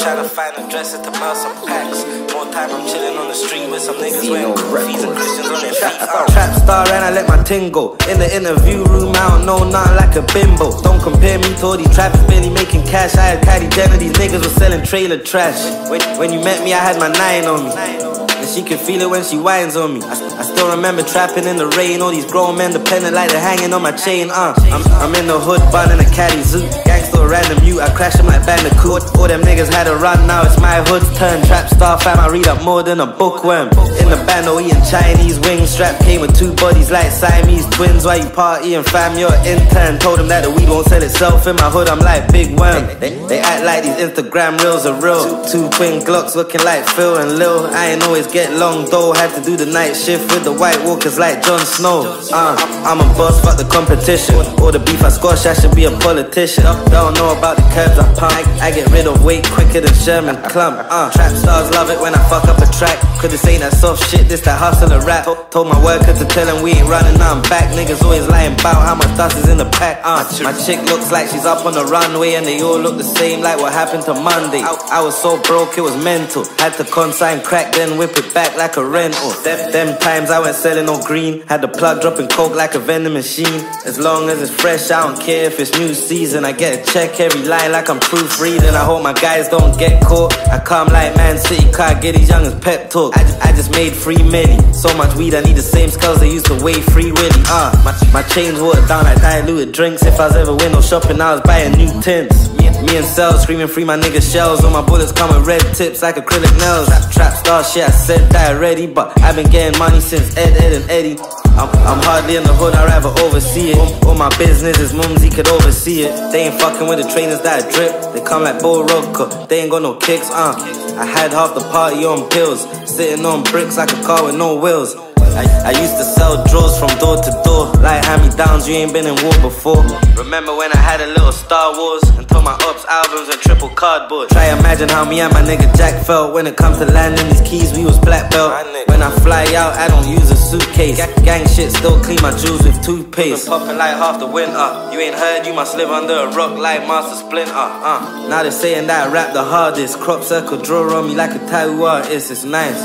Tryna find a dress at the mouth, some packs. More time I'm chilling on the street with some niggas wearing goofies and Christians on their feet. Trap star and I let my ting go. In the interview room, I don't know nothing like a bimbo. Don't compare me to all these trappers barely making cash. I had Kylie Jenner, these niggas were selling trailer trash. When, when you met me, I had my nine on me. She can feel it when she whines on me. I, I still remember trapping in the rain. All these grown men dependent like they're hanging on my chain. Uh, I'm, I'm in the hood, bun in a caddy zoo. Gangsta random you, I crash him like Bandicoot. All them niggas had a run, now it's my hood's turn. Trap star fam, I read up more than a bookworm. In the band, no eating Chinese wings. Strap came with two bodies like Siamese twins. While you partying, fam, your intern told him that the weed won't sell itself. In my hood, I'm like Big Worm. They, they act like these Instagram reels are real. Two, two twin Glocks looking like Phil and Lil. I ain't always get long though. Had to do the night shift with the White Walkers like Jon Snow. Uh, I'm a boss, fuck the competition. All the beef I squash, I should be a politician. Don't know about the curbs I pump. I, I get rid of weight quicker than Sherman Klump. Uh, trap stars love it when I fuck up a track. Cause this ain't that soft shit, this that hustle and rap. Told my worker to tell him we ain't running, now I'm back. Niggas always lying about how much dust is in the pack. Uh, my chick looks like she's up on the runway and they all look the same like what happened to Monday. I, I was so broke, it was mental. Had to consign crack, then whip it back like a rental. Them, them times I went selling no green. Had the plug dropping coke like a vending machine. As long as it's fresh, I don't care if it's new season. I get a check every line like I'm proofreading. I hope my guys don't get caught. I come like Man City, car get these youngins pep talk. I just, I just made free many. So much weed, I need the same skulls they used to weigh free Willy. Uh, my, my chains watered down like diluted drinks. If I was ever window shopping, I was buying new tints. Me, and Cell screaming free my nigga shells. All my bullets come with red tips like acrylic nails. Trap, trap star shit, I said that already. But I've been getting money since Ed, Ed, and Eddy. I'm, I'm hardly in the hood, I'd rather oversee it. All, my business is mums, he could oversee it. They ain't fucking with the trainers that drip. They come like Bull Roker, they ain't got no kicks, uh. I had half the party on pills, sitting on bricks like a car with no wheels. I, I used to sell drawers from door to door, like hand me downs, you ain't been in war before. Remember when I had a little Star Wars and told my ups albums and triple cardboard. Try imagine how me and my nigga Jack felt when it comes to landing these keys, we was black belt. When I fly out, I don't use a suitcase. Gang shit still clean my jewels with toothpaste. Been popping like half the winter. You ain't heard, you must live under a rock like Master Splinter. Uh. Now they're saying that I rap the hardest. Crop circle draw on me like a tattoo artist, it's nice.